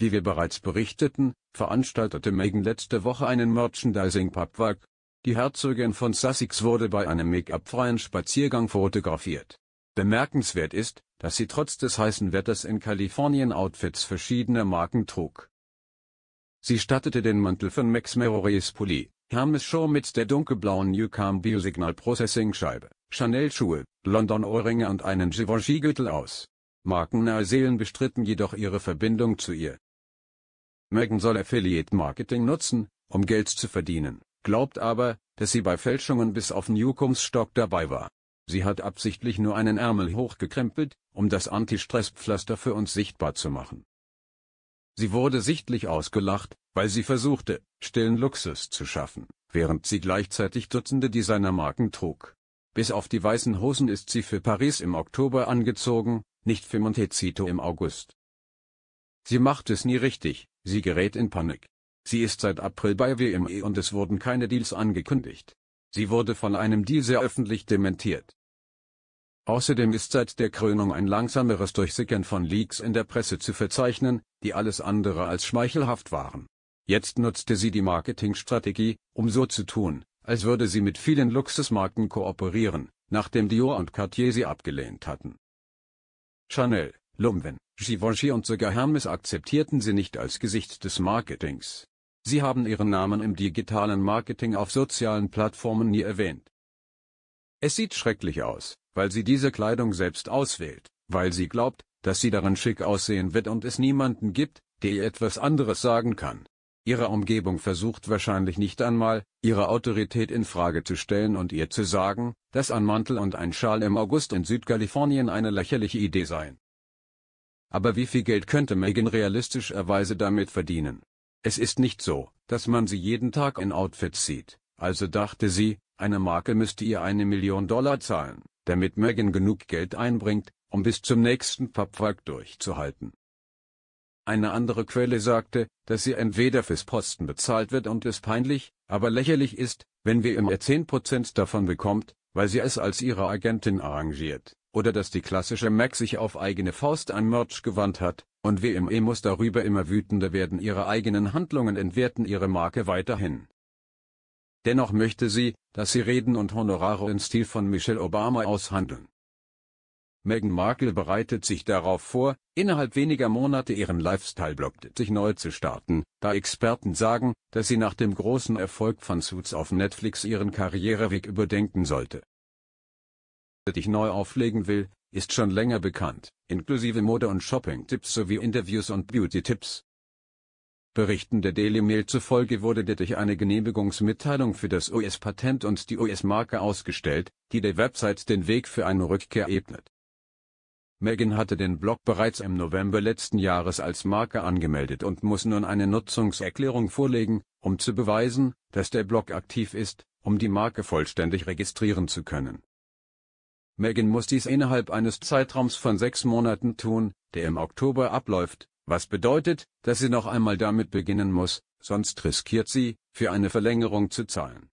Wie wir bereits berichteten, veranstaltete Meghan letzte Woche einen Merchandising-Pappwalk. Die Herzogin von Sussex wurde bei einem Make-up-freien Spaziergang fotografiert. Bemerkenswert ist, dass sie trotz des heißen Wetters in Kalifornien Outfits verschiedener Marken trug. Sie stattete den Mantel von Max Merores Pulli, Hermes Show mit der dunkelblauen Newcam Biosignal Processing Scheibe, Chanel Schuhe, London Ohrringe und einen Givenchy Gürtel aus. Markennahe Seelen bestritten jedoch ihre Verbindung zu ihr. Meghan soll Affiliate Marketing nutzen, um Geld zu verdienen, glaubt aber, dass sie bei Fälschungen bis auf Newcoms Stock dabei war. Sie hat absichtlich nur einen Ärmel hochgekrempelt, um das Anti-Stress-Pflaster für uns sichtbar zu machen. Sie wurde sichtlich ausgelacht, weil sie versuchte, stillen Luxus zu schaffen, während sie gleichzeitig Dutzende Designermarken trug. Bis auf die weißen Hosen ist sie für Paris im Oktober angezogen, nicht für Montecito im August. Sie macht es nie richtig, sie gerät in Panik. Sie ist seit April bei WME und es wurden keine Deals angekündigt. Sie wurde von einem Deal sehr öffentlich dementiert. Außerdem ist seit der Krönung ein langsameres Durchsickern von Leaks in der Presse zu verzeichnen, die alles andere als schmeichelhaft waren. Jetzt nutzte sie die Marketingstrategie, um so zu tun, als würde sie mit vielen Luxusmarken kooperieren, nachdem Dior und Cartier sie abgelehnt hatten. Chanel, Lumwen, Givenchy und sogar Hermes akzeptierten sie nicht als Gesicht des Marketings. Sie haben ihren Namen im digitalen Marketing auf sozialen Plattformen nie erwähnt. Es sieht schrecklich aus, weil sie diese Kleidung selbst auswählt, weil sie glaubt, dass sie darin schick aussehen wird und es niemanden gibt, der ihr etwas anderes sagen kann. Ihre Umgebung versucht wahrscheinlich nicht einmal, ihre Autorität in Frage zu stellen und ihr zu sagen, dass ein Mantel und ein Schal im August in Südkalifornien eine lächerliche Idee seien. Aber wie viel Geld könnte Megan realistischerweise damit verdienen? Es ist nicht so, dass man sie jeden Tag in Outfits sieht, also dachte sie, eine Marke müsste ihr eine Million Dollar zahlen damit Megan genug Geld einbringt, um bis zum nächsten Pappwalk durchzuhalten. Eine andere Quelle sagte, dass sie entweder fürs Posten bezahlt wird und es peinlich, aber lächerlich ist, wenn wir immer 10% davon bekommt, weil sie es als ihre Agentin arrangiert, oder dass die klassische Mac sich auf eigene Faust an Merch gewandt hat, und WME muss darüber immer wütender werden ihre eigenen Handlungen entwerten ihre Marke weiterhin. Dennoch möchte sie, dass sie Reden und Honorare im Stil von Michelle Obama aushandeln. Meghan Markle bereitet sich darauf vor, innerhalb weniger Monate ihren Lifestyle-Blog sich neu zu starten, da Experten sagen, dass sie nach dem großen Erfolg von Suits auf Netflix ihren Karriereweg überdenken sollte. Was ich neu auflegen will, ist schon länger bekannt, inklusive Mode- und Shopping-Tipps sowie Interviews und Beauty-Tipps. Berichten der Daily Mail zufolge wurde dadurch eine Genehmigungsmitteilung für das US-Patent und die US-Marke ausgestellt, die der Website den Weg für eine Rückkehr ebnet. Megan hatte den Blog bereits im November letzten Jahres als Marke angemeldet und muss nun eine Nutzungserklärung vorlegen, um zu beweisen, dass der Blog aktiv ist, um die Marke vollständig registrieren zu können. Megan muss dies innerhalb eines Zeitraums von sechs Monaten tun, der im Oktober abläuft, was bedeutet, dass sie noch einmal damit beginnen muss, sonst riskiert sie, für eine Verlängerung zu zahlen